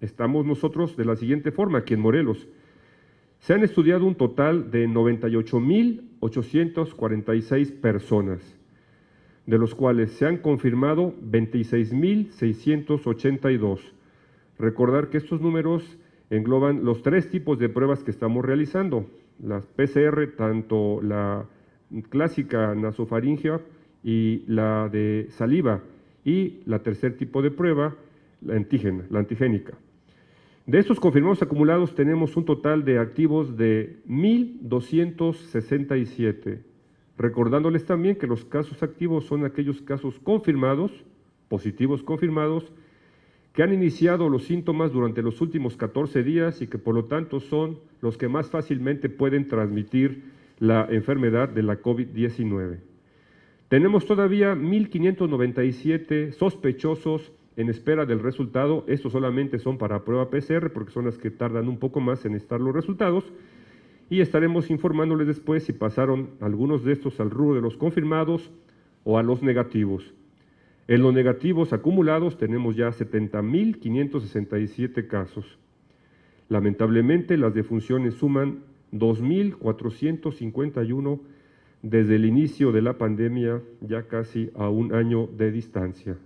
estamos nosotros de la siguiente forma, aquí en Morelos. Se han estudiado un total de 98.846 personas, de los cuales se han confirmado 26.682. Recordar que estos números engloban los tres tipos de pruebas que estamos realizando, las PCR, tanto la clásica nasofaringea y la de saliva, y la tercer tipo de prueba, la antígena, la antigénica. De estos confirmados acumulados tenemos un total de activos de 1.267. Recordándoles también que los casos activos son aquellos casos confirmados, positivos confirmados, que han iniciado los síntomas durante los últimos 14 días y que por lo tanto son los que más fácilmente pueden transmitir la enfermedad de la COVID-19. Tenemos todavía 1.597 sospechosos en espera del resultado. Estos solamente son para prueba PCR porque son las que tardan un poco más en estar los resultados. Y estaremos informándoles después si pasaron algunos de estos al rubro de los confirmados o a los negativos. En los negativos acumulados tenemos ya 70.567 casos. Lamentablemente las defunciones suman 2.451 desde el inicio de la pandemia, ya casi a un año de distancia.